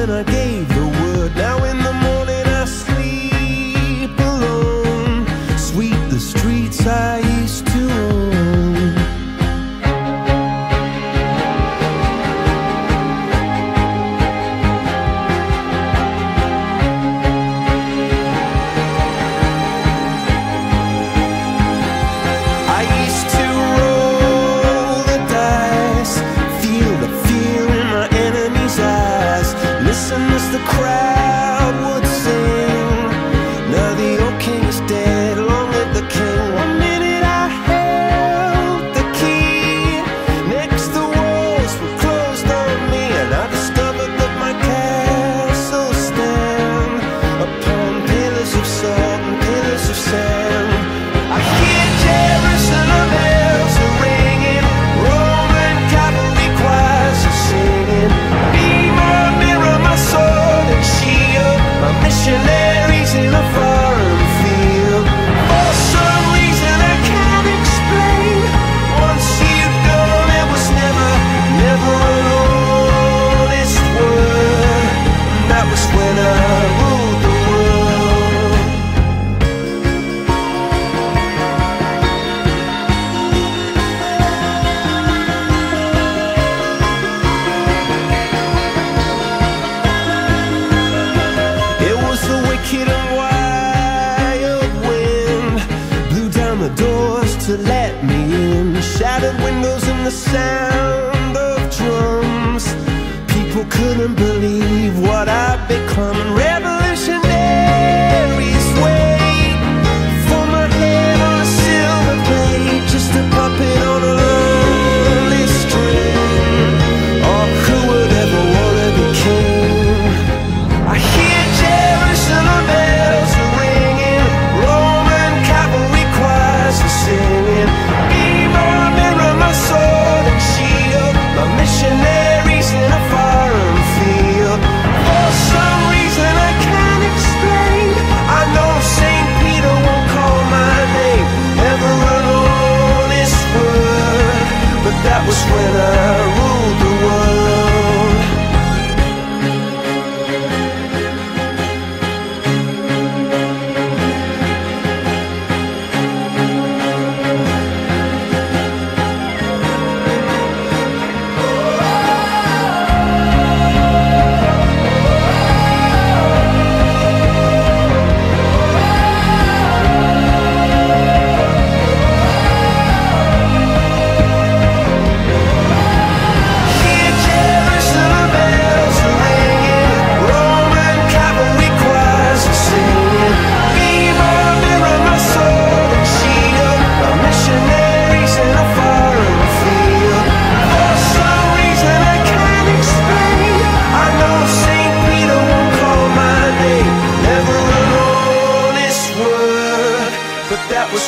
when I the doors to let me in. Shattered windows and the sound of drums. People couldn't believe what I've become. Revolutionaries wait for my head on a silver plate Just a puppet on a lonely string. Oh, who would ever wanna be king?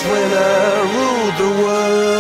when I ruled the world.